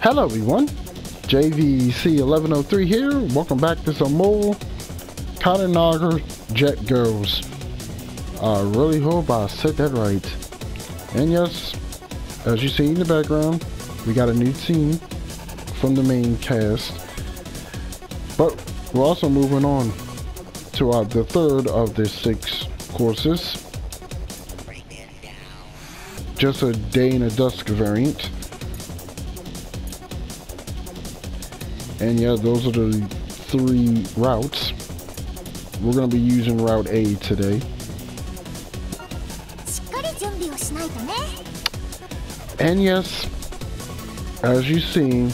Hello everyone, JVC1103 here. Welcome back to some more Kandagawa Jet Girls. I really hope I said that right. And yes, as you see in the background, we got a new team from the main cast. But we're also moving on to uh, the third of the six courses. Just a day in a dusk variant. And yeah, those are the three routes. We're going to be using Route A today. And yes, as you see,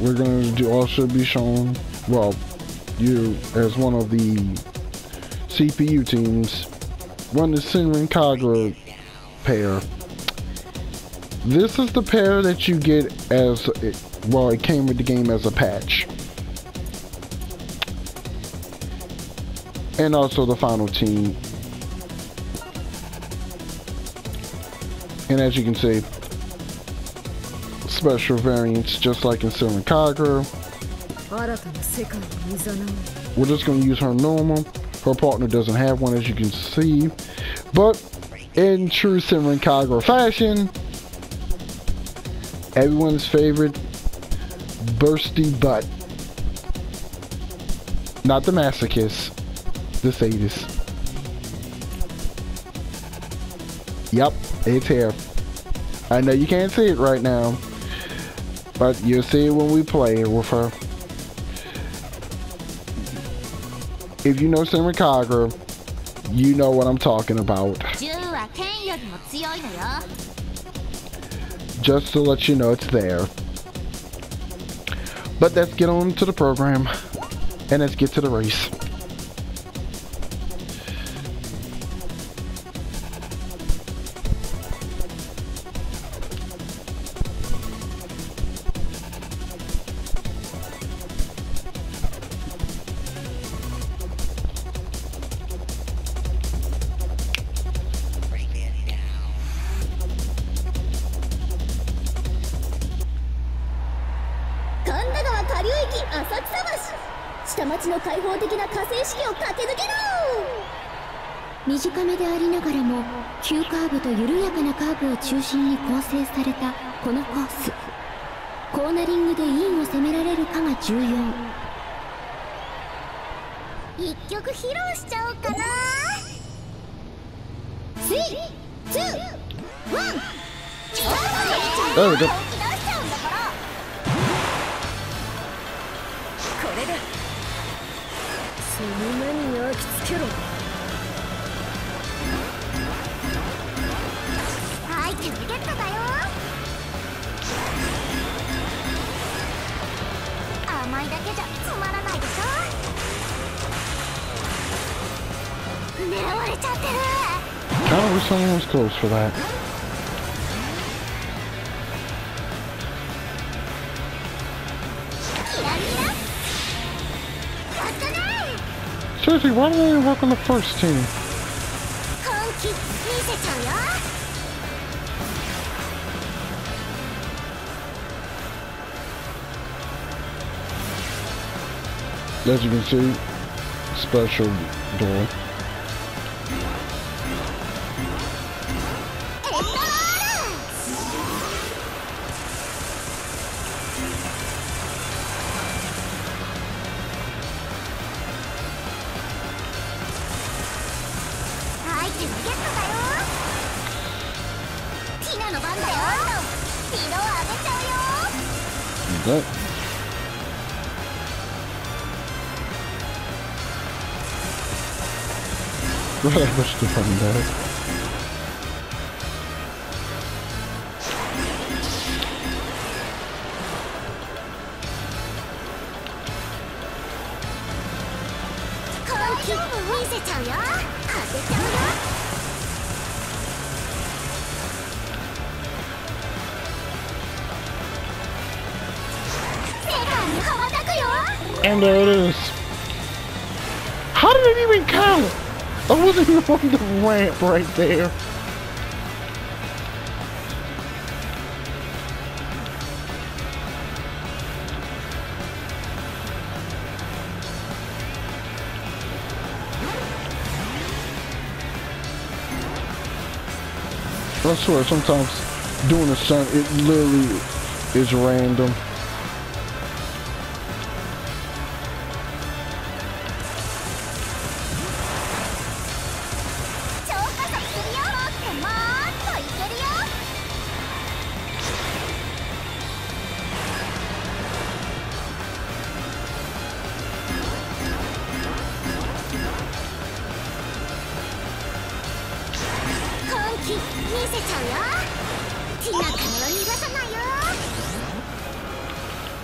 we're going to do also be shown, well, you as one of the CPU teams, run the Senran Kagura pair. This is the pair that you get as well, it came with the game as a patch. And also the final team. And as you can see, special variants just like in Senran Kagura. We're just going to use her normal. Her partner doesn't have one as you can see. But in true Senran Kagura fashion, everyone's favorite bursty butt. Not the masochist, the sadist. Yep, it's here. I know you can't see it right now, but you'll see it when we play it with her. If you know Senran Kagura, you know what I'm talking about. Just to let you know it's there. But let's get on to the program and let's get to the race. 浅草橋下町の開放的な河川敷を駆け抜けろ短めでありながらも急カーブと緩やかなカーブを中心に構成されたこのコースコーナリングでインを攻められるかが重要一曲披露しちゃおうかな321 There その目に焼き付けろ。アイテムゲットだよ。甘いだけじゃつまらないでしょ。狙われちゃってる。someone was close for that. Seriously, why don't they work on the first team? As you can see, special door. でどうやっててたんだよ。見せちゃうよ。当てちゃうよ。And there it is. How did it even count? I wasn't even on the ramp right there. I swear, sometimes doing the sun, it literally is random.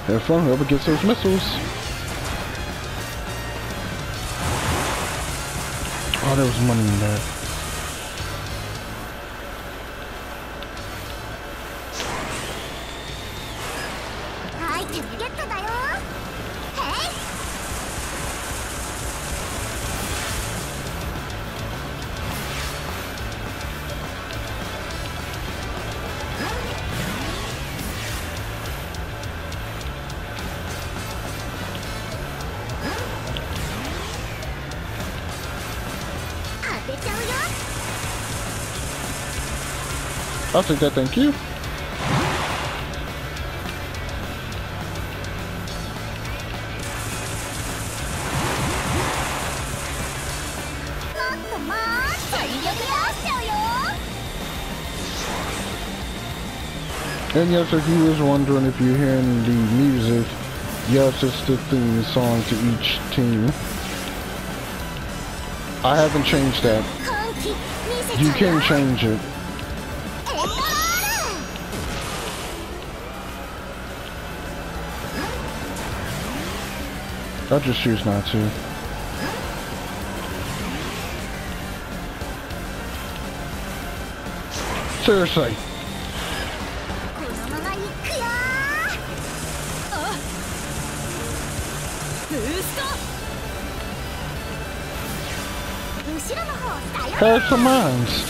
Have fun, whoever gets those missiles. Oh, there was money in there. I can get to that. I'll take that, thank you. And yes, if you was wondering if you're hearing the music, yes, it's the theme song to each team. I haven't changed that. You can change it. I'll just choose not to. Seriously. Have some minds.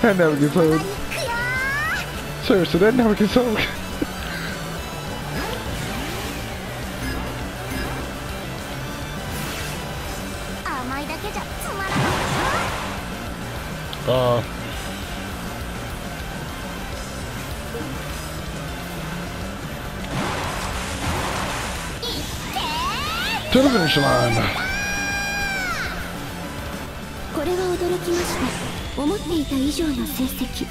that never gets old. Seriously, that never gets old. Uh, to the finish line. これは驚きました思っていた以上の成績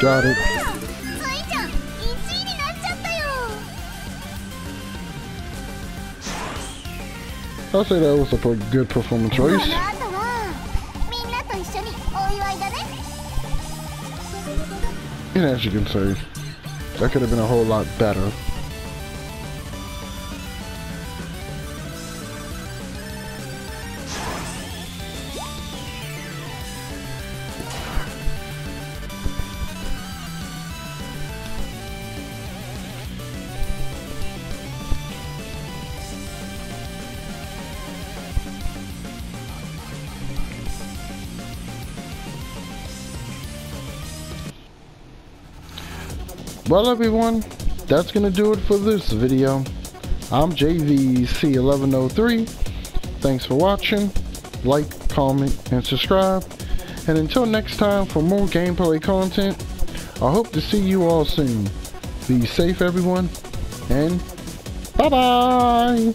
Got it. ついちゃん1位になっちゃったよ I'll say that was a pretty good performance この race. And as you can see, that could have been a whole lot better. Well, everyone, that's going to do it for this video. I'm JVC1103. Thanks for watching. Like, comment, and subscribe. And until next time for more gameplay content, I hope to see you all soon. Be safe, everyone, and bye-bye!